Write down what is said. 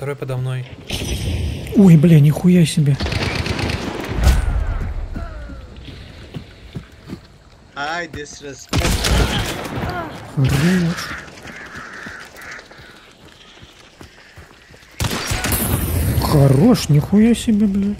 Второй подо мной. Ой, бля, нихуя себе. I disrespect. Хорош. Хорош, нихуя себе, бля.